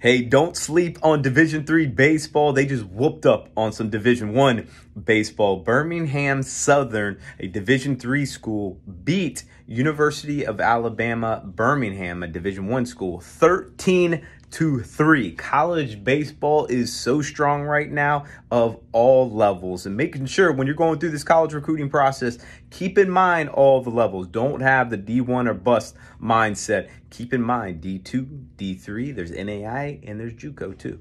Hey, don't sleep on Division 3 baseball. They just whooped up on some Division 1 baseball. Birmingham Southern, a Division 3 school, beat University of Alabama Birmingham, a Division 1 school, 13 to three. College baseball is so strong right now of all levels. And making sure when you're going through this college recruiting process, keep in mind all the levels. Don't have the D1 or bust mindset. Keep in mind D2, D3, there's NAI, and there's JUCO too.